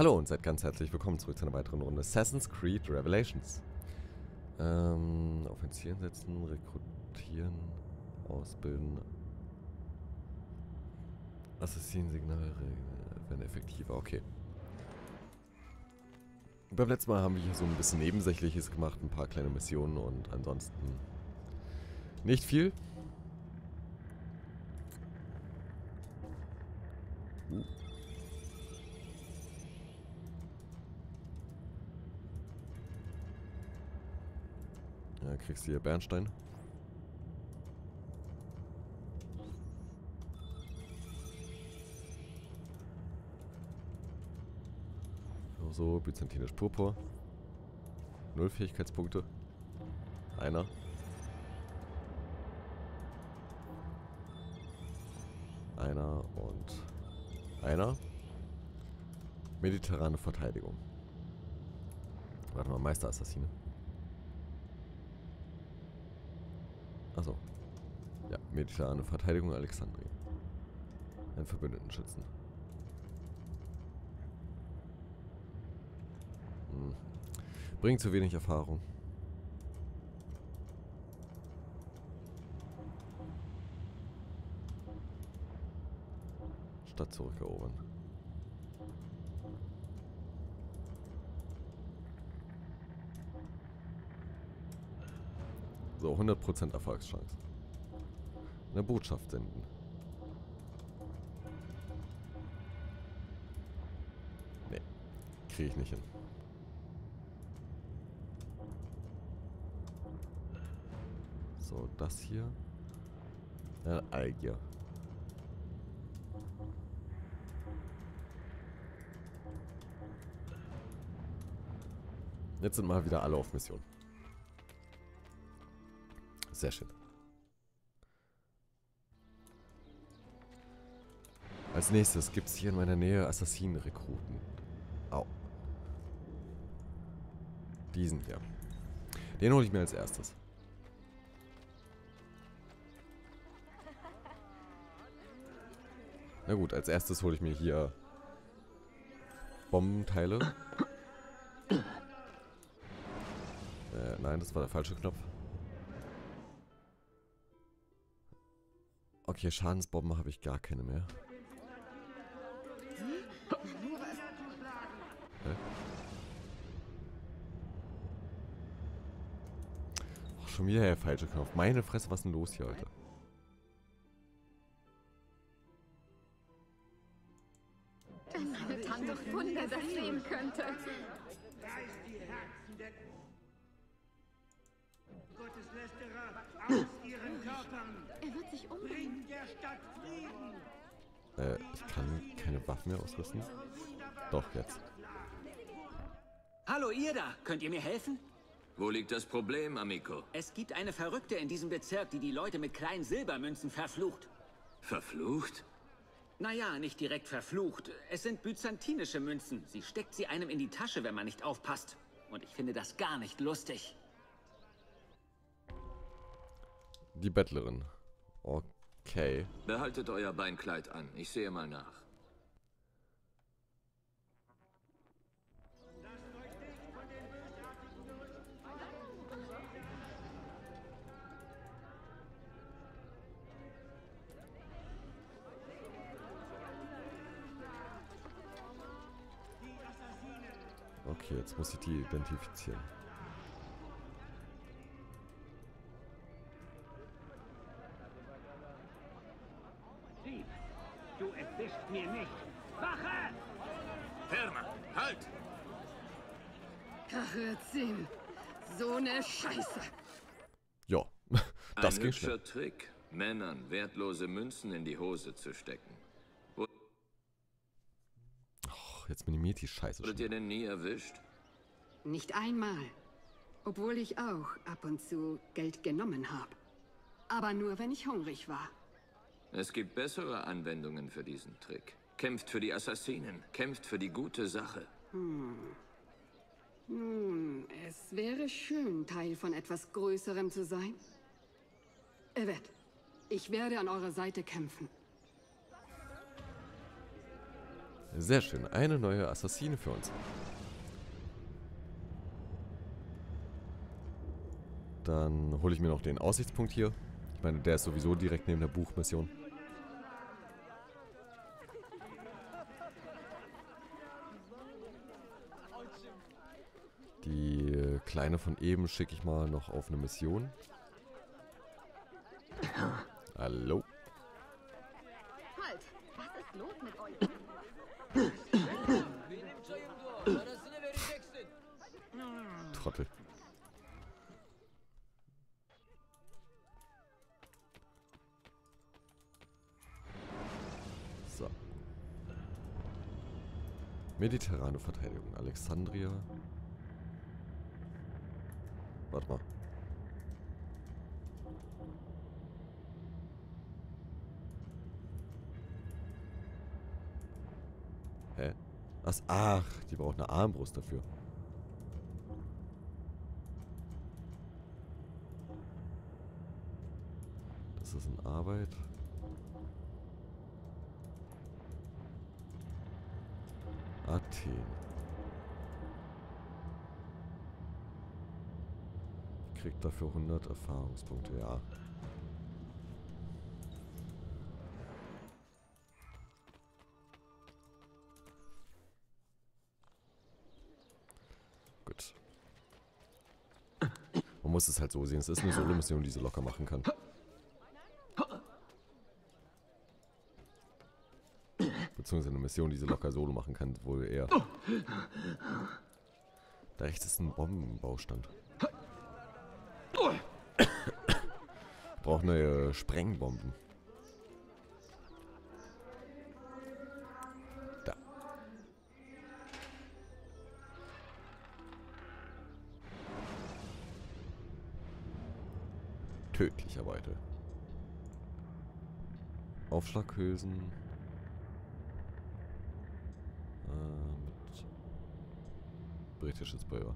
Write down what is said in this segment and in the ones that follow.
Hallo und seid ganz herzlich willkommen zurück zu einer weiteren Runde Assassin's Creed Revelations. Ähm, Offensieren setzen, rekrutieren, ausbilden. Assassinensignale werden effektiver, okay. Beim letzten Mal haben wir hier so ein bisschen Nebensächliches gemacht, ein paar kleine Missionen und ansonsten nicht viel. Ja, kriegst du hier Bernstein. So, byzantinisch Purpur. Null Fähigkeitspunkte. Einer. Einer und einer. Mediterrane Verteidigung. Warte mal, Meisterassassine. Achso. Ja, mediterrane Verteidigung Alexandrien. Ein Verbündeten schützen. Hm. Bringt zu wenig Erfahrung. Stadt zurückerobern. So, 100% Erfolgschance. Eine Botschaft senden. Nee, kriege ich nicht hin. So, das hier. Ja, Algier. Jetzt sind mal wieder alle auf Mission. Als nächstes gibt es hier in meiner Nähe Assassinenrekruten. Au. Diesen hier. Den hole ich mir als erstes. Na gut, als erstes hole ich mir hier Bombenteile. Äh, nein, das war der falsche Knopf. Okay, Schadensbomben habe ich gar keine mehr. Oh, schon wieder der falsche Knopf. Meine Fresse, was ist denn los hier heute? Wenn meine Tante Wunder das sehen könnte. Reißt die Herzen der Gotteslästerer aus ihren Körpern. Er wird sich umbringen. Bringt der Stadt Frieden. Äh, ich kann keine Waffen mehr ausrüsten. Doch, jetzt. Hallo ihr da, könnt ihr mir helfen? Wo liegt das Problem, Amico? Es gibt eine Verrückte in diesem Bezirk, die die Leute mit kleinen Silbermünzen verflucht. Verflucht? Naja, nicht direkt verflucht. Es sind byzantinische Münzen. Sie steckt sie einem in die Tasche, wenn man nicht aufpasst. Und ich finde das gar nicht lustig. Die Bettlerin. Okay. Behaltet euer Beinkleid an. Ich sehe mal nach. Okay, jetzt muss ich die identifizieren. Kachezim. So eine Scheiße. Ja, das Ein ging schnell. Trick, Männern wertlose Münzen in die Hose zu stecken. Och, jetzt minimiert die Scheiße Wurdet schon. ihr denn nie erwischt? Nicht einmal. Obwohl ich auch ab und zu Geld genommen habe. Aber nur, wenn ich hungrig war. Es gibt bessere Anwendungen für diesen Trick. Kämpft für die Assassinen, kämpft für die gute Sache. Nun, es wäre schön, Teil von etwas Größerem zu sein. Evet, ich werde an eurer Seite kämpfen. Sehr schön. Eine neue Assassine für uns. Dann hole ich mir noch den Aussichtspunkt hier. Ich meine, der ist sowieso direkt neben der Buchmission. Die äh, Kleine von eben schicke ich mal noch auf eine Mission. Hallo. Halt! Was ist los mit euch? Trottel. So. Mediterrane Verteidigung. Alexandria. Warte mal. Hä? Was? Ach, die braucht eine Armbrust dafür. Das ist in Arbeit. Athen. Kriegt dafür 100 Erfahrungspunkte, ja. Gut. Man muss es halt so sehen. Es ist eine Solo-Mission, die sie locker machen kann. Beziehungsweise eine Mission, die sie locker solo machen kann, wohl eher. Da rechts ist ein Bombenbaustand. Braucht neue Sprengbomben. Da. Tödlicher Weite. Aufschlaghülsen. Äh, britisches Pulver.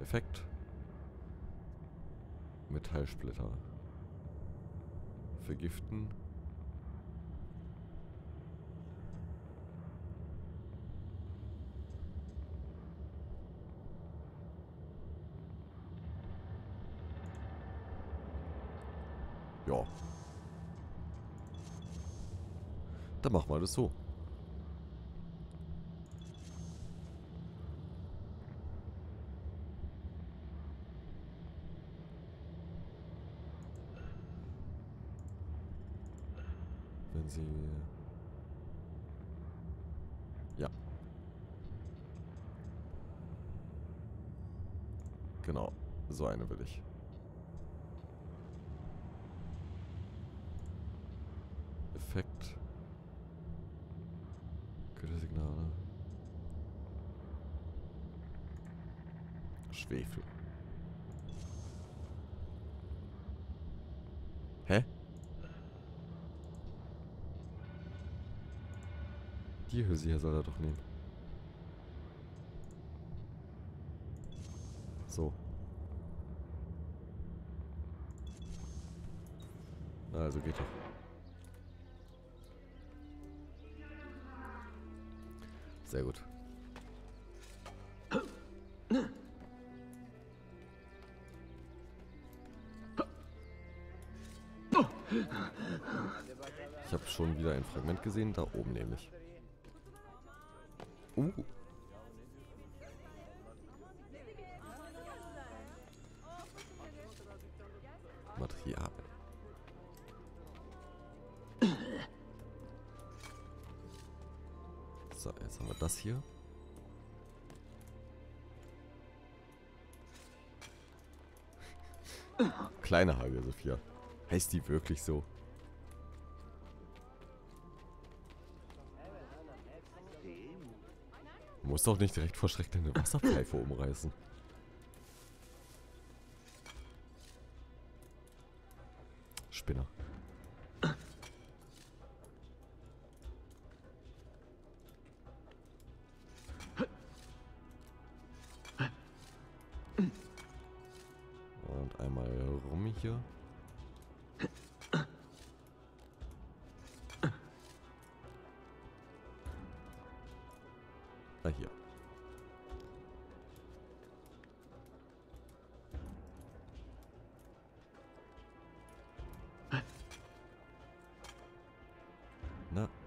Effekt. Metallsplitter. Vergiften. Ja. Dann machen wir das so. Wenn sie... Ja. Genau. So eine will ich. Effekt. Gütesignale. Schwefel. Hä? Die Hülse hier soll er doch nehmen. So. Also geht doch. Sehr gut. Ich habe schon wieder ein Fragment gesehen, da oben nämlich. Uh. Kleine Hagie Sophia. Heißt die wirklich so? Muss doch nicht direkt vor Schreck deine Wasserpfeife umreißen. Spinner.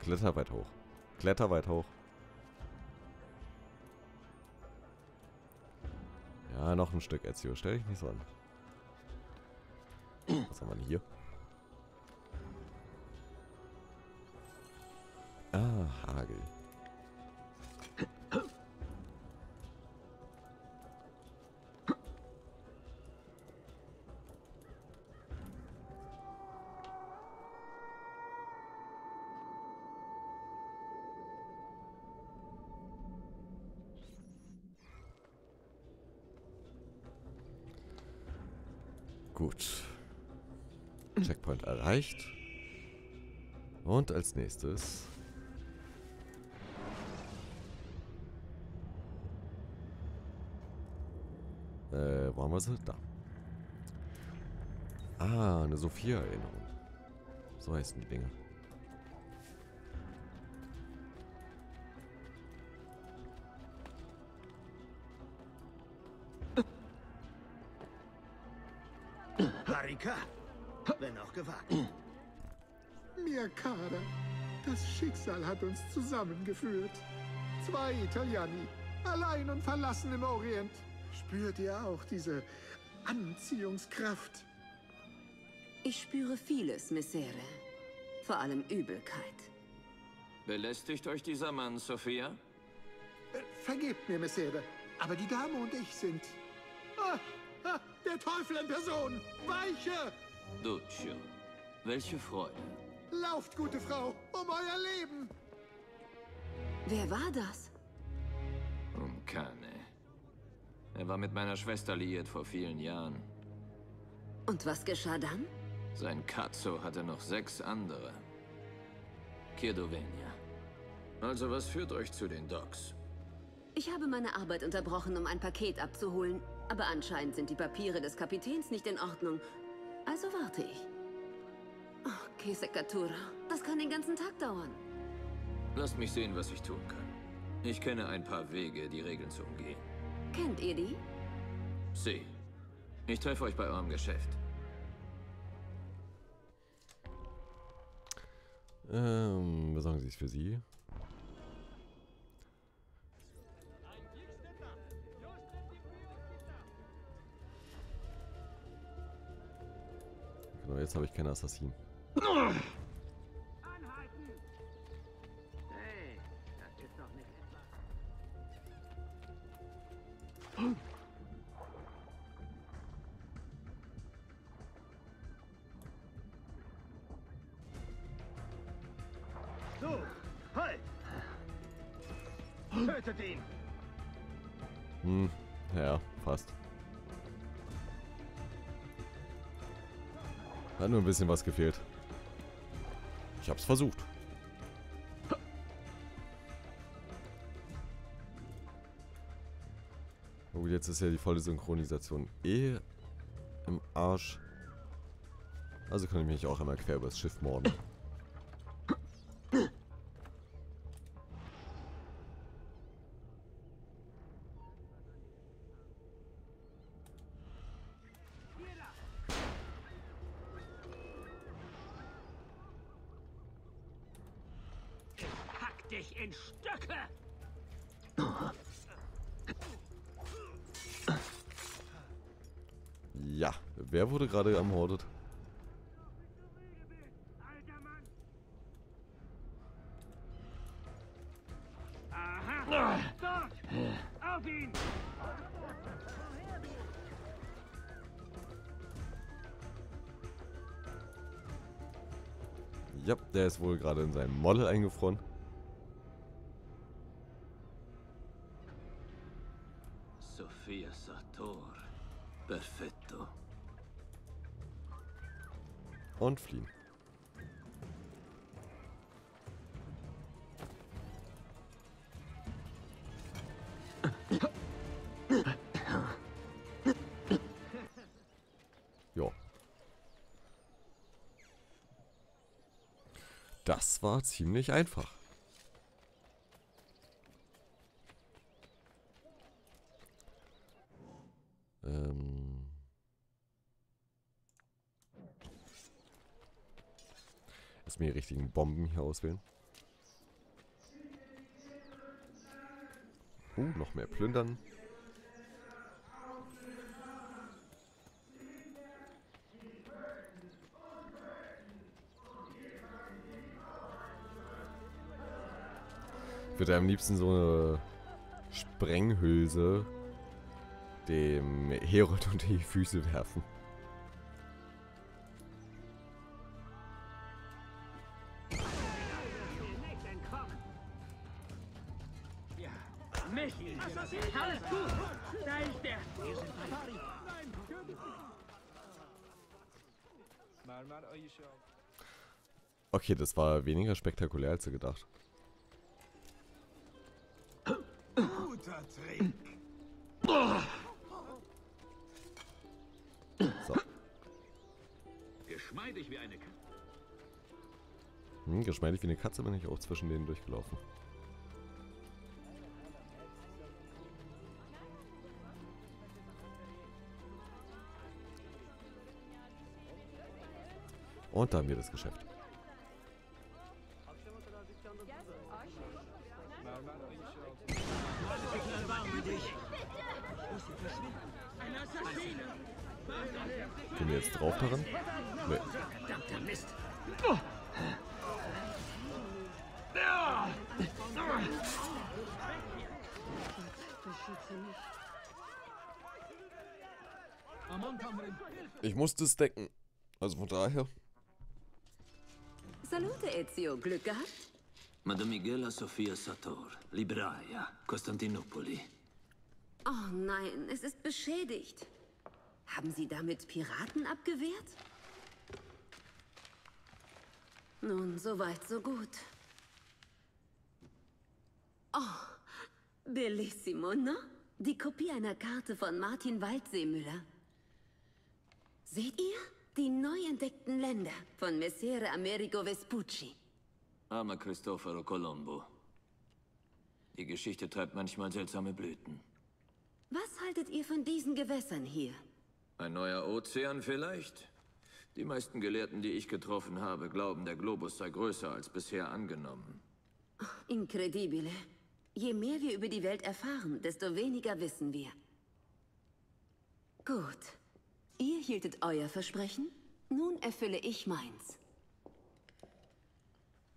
Kletter weit hoch. Kletter weit hoch. Ja, noch ein Stück Ezio. Stell dich nicht so an. Was haben wir denn hier? Ah, Hagel. Gut. Checkpoint erreicht. Und als nächstes... Äh, wo haben wir sie? Da. Ah, eine Sophia-Erinnerung. So heißen die Dinge. Harika, wenn auch gewagt. Mirkada, das Schicksal hat uns zusammengeführt. Zwei Italiani, allein und verlassen im Orient. Spürt ihr auch diese Anziehungskraft? Ich spüre vieles, Messere. Vor allem Übelkeit. Belästigt euch dieser Mann, Sophia? Äh, vergebt mir, Messere, aber die Dame und ich sind... Ah, der Teufel in Person! Weiche! Duccio, welche Freude. Lauft, gute Frau, um euer Leben! Wer war das? Umkane. Er war mit meiner Schwester liiert vor vielen Jahren. Und was geschah dann? Sein Cazzo hatte noch sechs andere. Kirdovenia. Also was führt euch zu den Docks? Ich habe meine Arbeit unterbrochen, um ein Paket abzuholen. Aber anscheinend sind die Papiere des Kapitäns nicht in Ordnung. Also warte ich. Oh, Kesekatura. Das kann den ganzen Tag dauern. Lasst mich sehen, was ich tun kann. Ich kenne ein paar Wege, die Regeln zu umgehen. Kennt ihr die? Sie. Ich treffe euch bei eurem Geschäft. Ähm, besorgen Sie es für Sie. Jetzt habe ich keine Assassinen. Anhalten! Hey, das ist doch nicht etwa... So, halt! Tötet ihn! Hm, ja, fast. Hat nur ein bisschen was gefehlt. Ich hab's versucht. Oh, jetzt ist ja die volle Synchronisation eh im Arsch. Also kann ich mich auch einmal quer übers Schiff morden. Wurde gerade ermordet? Ja, der ist wohl gerade in seinem Model eingefroren. Sofia Sator. Perfetto. Und fliehen. Jo. Das war ziemlich einfach. Mir die richtigen Bomben hier auswählen. Uh, noch mehr plündern. Ich würde am liebsten so eine Sprenghülse dem Herold unter die Füße werfen. Okay, das war weniger spektakulär als gedacht. Guter Trick. So. Geschmeidig wie eine Katze. Hm, geschmeidig wie eine Katze bin ich auch zwischen denen durchgelaufen. Und da haben wir das Geschäft. Daran? Nee. Verdammter Mist. Ich musste es decken. Also von daher. Salute, Ezio. Glück gehabt? Madame Miguela Sofia Sator, Libraia, Kostantinopoli. Oh nein, es ist beschädigt. Haben Sie damit Piraten abgewehrt? Nun, so weit, so gut. Oh, bellissimo, no? Die Kopie einer Karte von Martin Waldseemüller. Seht ihr? Die neu entdeckten Länder von Messere Amerigo Vespucci. Armer Cristoforo Colombo. Die Geschichte treibt manchmal seltsame Blüten. Was haltet ihr von diesen Gewässern hier? Ein neuer Ozean vielleicht? Die meisten Gelehrten, die ich getroffen habe, glauben, der Globus sei größer als bisher angenommen. Incredibile. Je mehr wir über die Welt erfahren, desto weniger wissen wir. Gut. Ihr hieltet euer Versprechen, nun erfülle ich meins.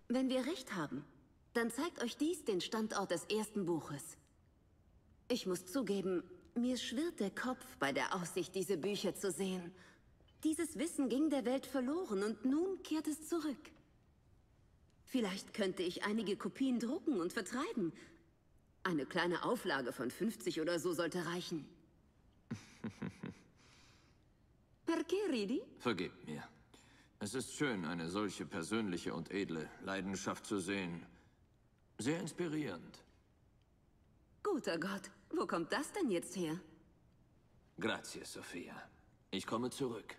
Wenn wir recht haben, dann zeigt euch dies den Standort des ersten Buches. Ich muss zugeben, mir schwirrt der Kopf bei der Aussicht, diese Bücher zu sehen. Dieses Wissen ging der Welt verloren und nun kehrt es zurück. Vielleicht könnte ich einige Kopien drucken und vertreiben. Eine kleine Auflage von 50 oder so sollte reichen. Perché ridi? Vergebt mir. Es ist schön, eine solche persönliche und edle Leidenschaft zu sehen. Sehr inspirierend. Guter Gott, wo kommt das denn jetzt her? Grazie, Sophia. Ich komme zurück.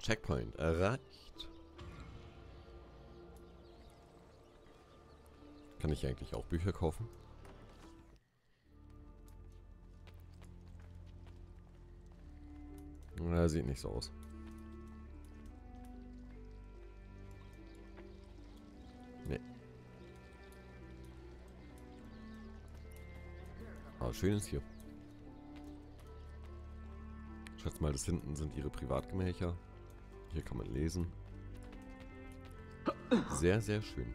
Checkpoint erreicht. Kann ich eigentlich auch Bücher kaufen? Na, sieht nicht so aus. Aber schön ist hier. Ich schätze mal, das hinten sind ihre Privatgemächer. Hier kann man lesen. Sehr, sehr schön.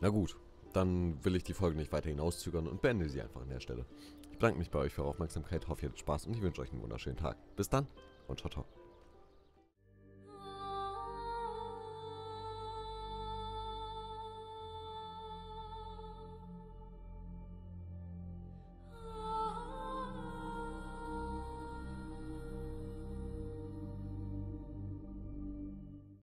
Na gut, dann will ich die Folge nicht weiter hinauszögern und beende sie einfach an der Stelle. Ich bedanke mich bei euch für eure Aufmerksamkeit, hoffe ihr hattet Spaß und ich wünsche euch einen wunderschönen Tag. Bis dann und ciao, ciao.